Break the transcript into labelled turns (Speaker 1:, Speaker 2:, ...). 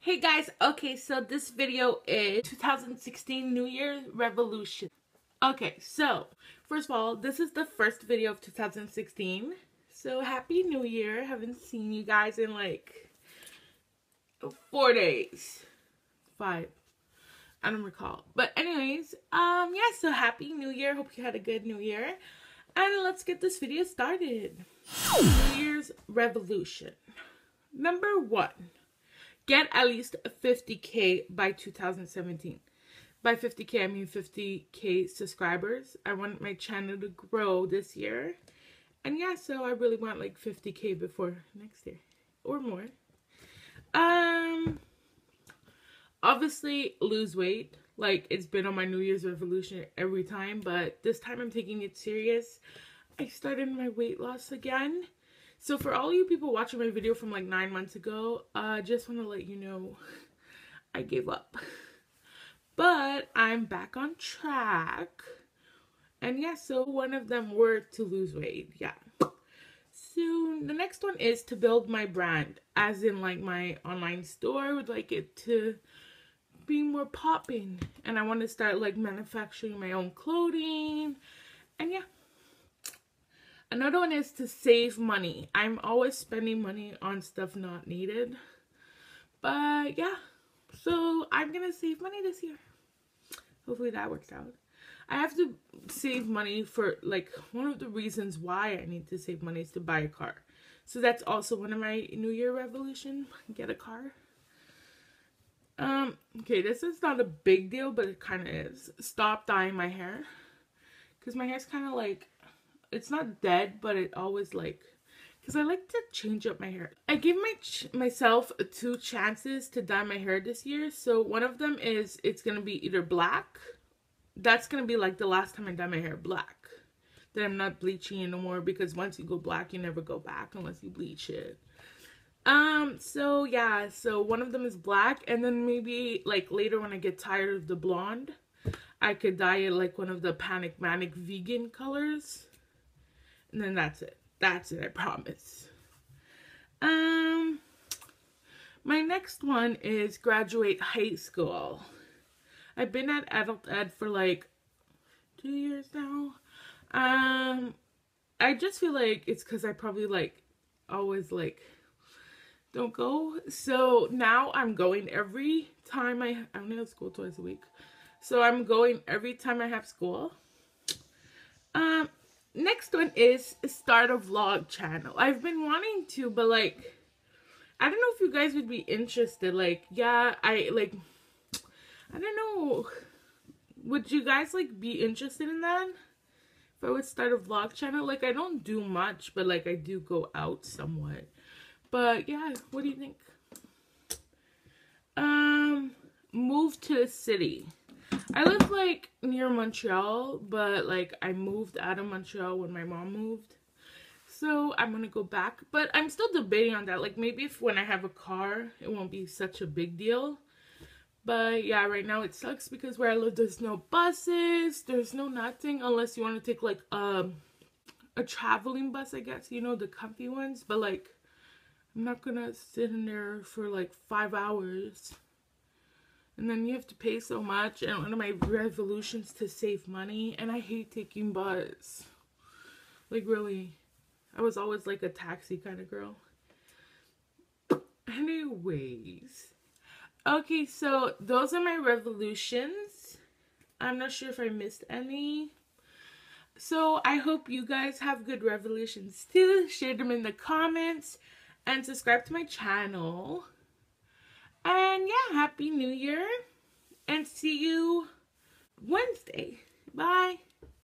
Speaker 1: Hey guys, okay, so this video is 2016 New Year Revolution. Okay, so first of all, this is the first video of 2016. So happy New Year. Haven't seen you guys in like four days. Five. I don't recall. But anyways, um yeah, so happy New Year. Hope you had a good New Year. And let's get this video started. New Year's Revolution. Number one, get at least 50k by 2017. By 50k, I mean 50k subscribers. I want my channel to grow this year. And yeah, so I really want like 50k before next year or more. Um, obviously lose weight. Like it's been on my New Year's resolution every time, but this time I'm taking it serious. I started my weight loss again. So for all you people watching my video from like nine months ago, I uh, just want to let you know I gave up. But I'm back on track. And yeah, so one of them were to lose weight. Yeah. So the next one is to build my brand, as in like my online store. I would like it to be more popping. And I want to start like manufacturing my own clothing. Another one is to save money. I'm always spending money on stuff not needed. But yeah, so I'm going to save money this year. Hopefully that works out. I have to save money for like one of the reasons why I need to save money is to buy a car. So that's also one of my New Year revolution, get a car. Um, okay, this is not a big deal, but it kind of is. Stop dyeing my hair. Because my hair's kind of like it's not dead, but it always like because I like to change up my hair. I gave my myself two chances to dye my hair this year. So one of them is it's gonna be either black. That's gonna be like the last time I dye my hair black. That I'm not bleaching anymore because once you go black, you never go back unless you bleach it. Um, so yeah, so one of them is black, and then maybe like later when I get tired of the blonde, I could dye it like one of the Panic Manic vegan colors and then that's it. That's it, I promise. Um, my next one is graduate high school. I've been at adult ed for like two years now. Um, I just feel like it's because I probably like always like don't go. So now I'm going every time I I only have school twice a week. So I'm going every time I have school. Next one is start a vlog channel. I've been wanting to, but like, I don't know if you guys would be interested. Like, yeah, I like, I don't know. Would you guys like be interested in that? If I would start a vlog channel, like I don't do much, but like I do go out somewhat. But yeah, what do you think? Um, move to the city. I live like near Montreal, but like I moved out of Montreal when my mom moved. So I'm gonna go back, but I'm still debating on that. Like maybe if when I have a car, it won't be such a big deal. But yeah, right now it sucks because where I live, there's no buses, there's no nothing unless you want to take like a a traveling bus, I guess, you know, the comfy ones. But like, I'm not gonna sit in there for like five hours. And then you have to pay so much. And one of my revolutions to save money. And I hate taking bus. Like, really. I was always like a taxi kind of girl. Anyways. Okay, so those are my revolutions. I'm not sure if I missed any. So I hope you guys have good revolutions too. Share them in the comments. And subscribe to my channel. And yeah, Happy New Year. And see you Wednesday. Bye.